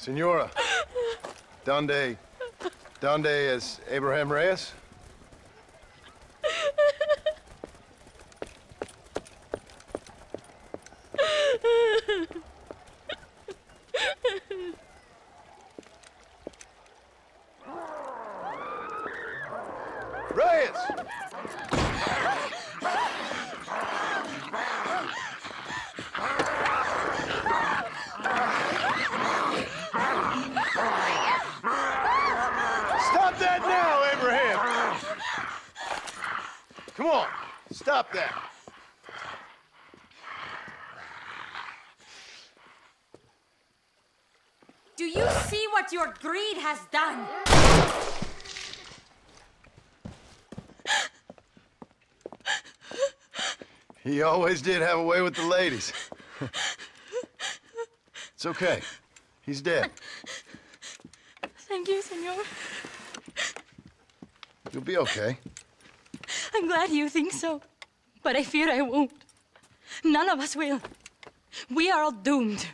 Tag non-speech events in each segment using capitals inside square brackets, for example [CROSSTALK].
Senora. Donde... Donde is Abraham Reyes? Reyes! Stop that now, Abraham! Come on, stop that. Do you see what your greed has done? He always did have a way with the ladies. it's okay. He's dead. Thank you, senor. You'll be okay. I'm glad you think so. But I fear I won't. None of us will. We are all doomed.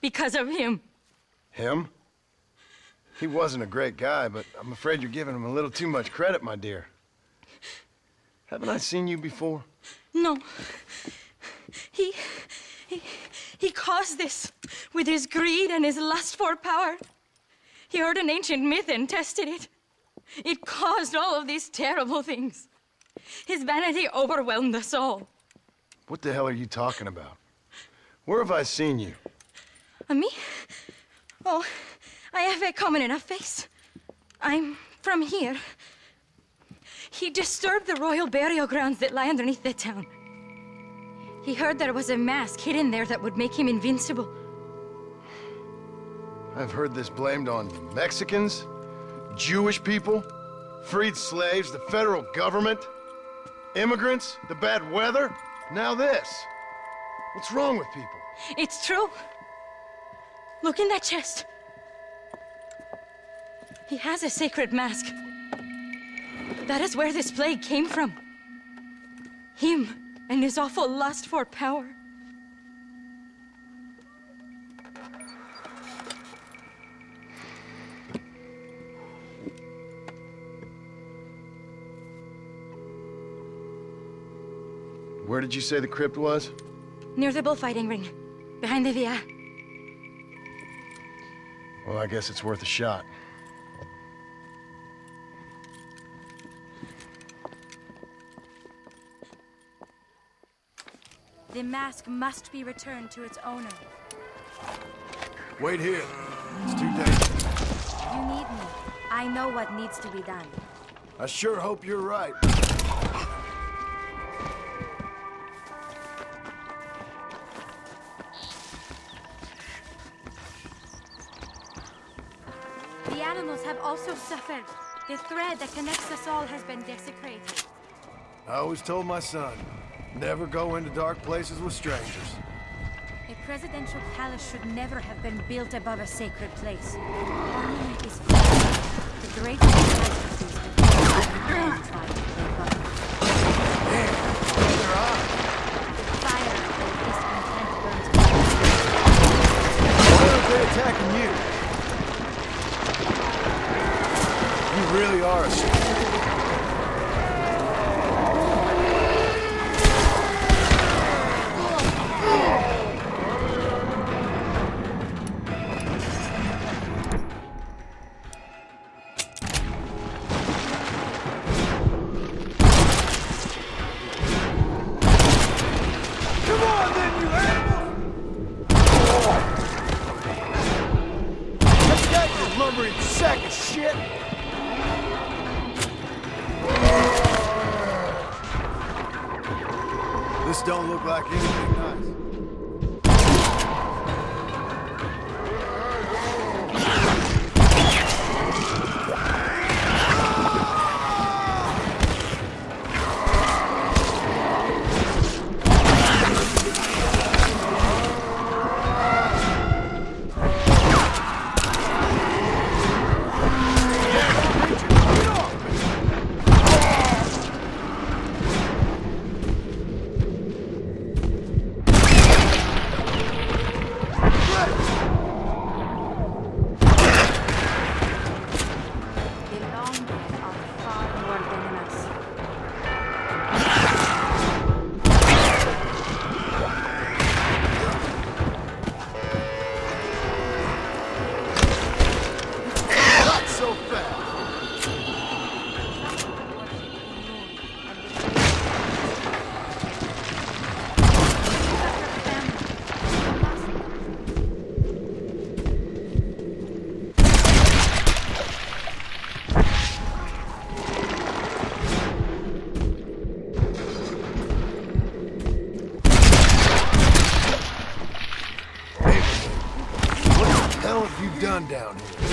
Because of him. Him? He wasn't a great guy, but I'm afraid you're giving him a little too much credit, my dear. Haven't I seen you before? No. He. He. He caused this with his greed and his lust for power. He heard an ancient myth and tested it. It caused all of these terrible things. His vanity overwhelmed us all. What the hell are you talking about? Where have I seen you? And me? Oh, I have a common enough face. I'm from here. He disturbed the royal burial grounds that lie underneath the town. He heard there was a mask hidden there that would make him invincible. I've heard this blamed on Mexicans, Jewish people, freed slaves, the federal government, immigrants, the bad weather, now this. What's wrong with people? It's true. Look in that chest. He has a sacred mask. That is where this plague came from. Him and his awful lust for power. Did you say the crypt was? Near the bullfighting ring. Behind the Via. Well, I guess it's worth a shot. The mask must be returned to its owner. Wait here. It's too dangerous. You need me. I know what needs to be done. I sure hope you're right. Have also suffered. The thread that connects us all has been desecrated. I always told my son, never go into dark places with strangers. A presidential palace should never have been built above a sacred place. Monument is the great ancestors the fire of discontent burns Why aren't they attacking you? You really are a sack of shit! This don't look like anything nice. Down here.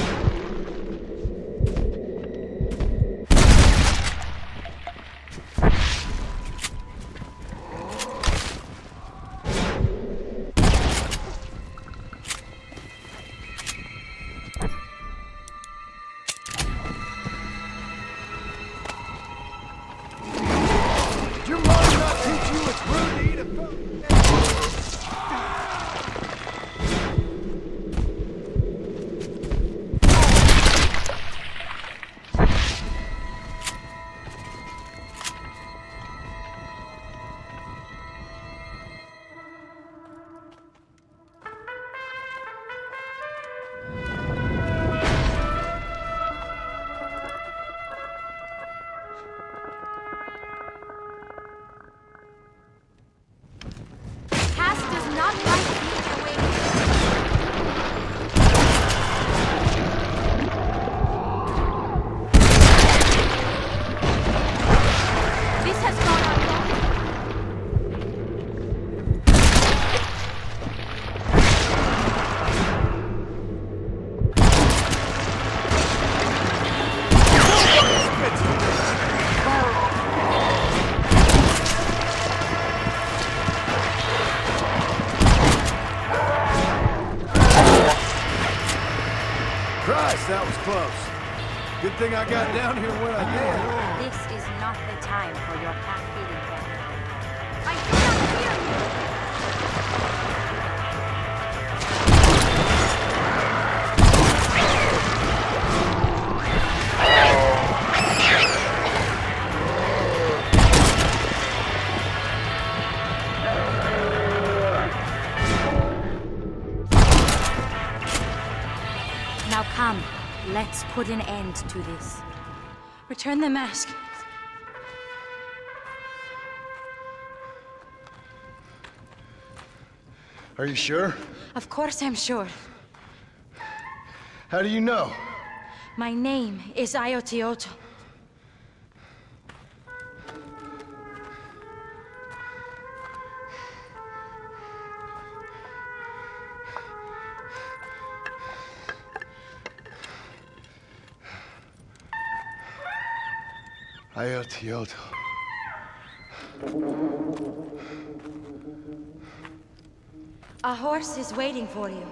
Thing I got down here when I put an end to this. Return the mask. Are you sure? Of course I'm sure. How do you know? My name is Ayauhtolli. Ayauhtolli. A horse is waiting for you.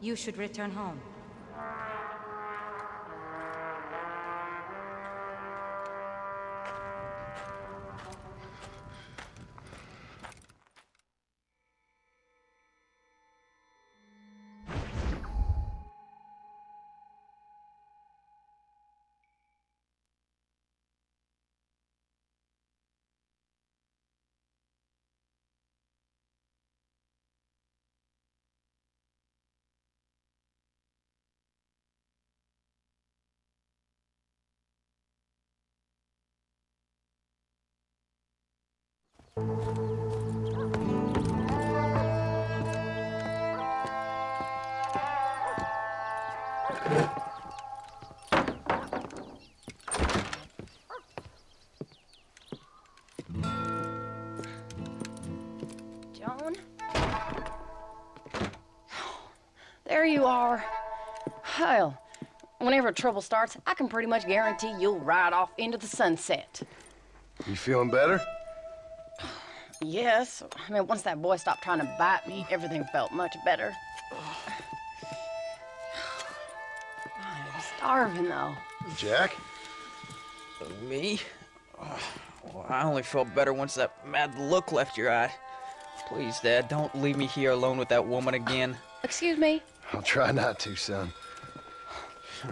You should return home. John? There you are. Hell, whenever trouble starts, I can pretty much guarantee you'll ride off into the sunset. You feeling better? Yes, I mean, once that boy stopped trying to bite me, everything felt much better. I'm starving, though. Jack? Uh, me? Oh, well, I only felt better once that mad look left your eye. Please, Dad, don't leave me here alone with that woman again. Excuse me? I'll try not to, son. [SIGHS]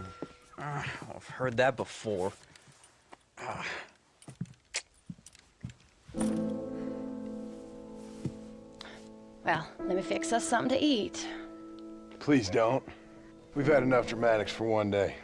Uh, I've heard that before. Uh, Well, let me fix us something to eat. Please don't. We've had enough dramatics for one day.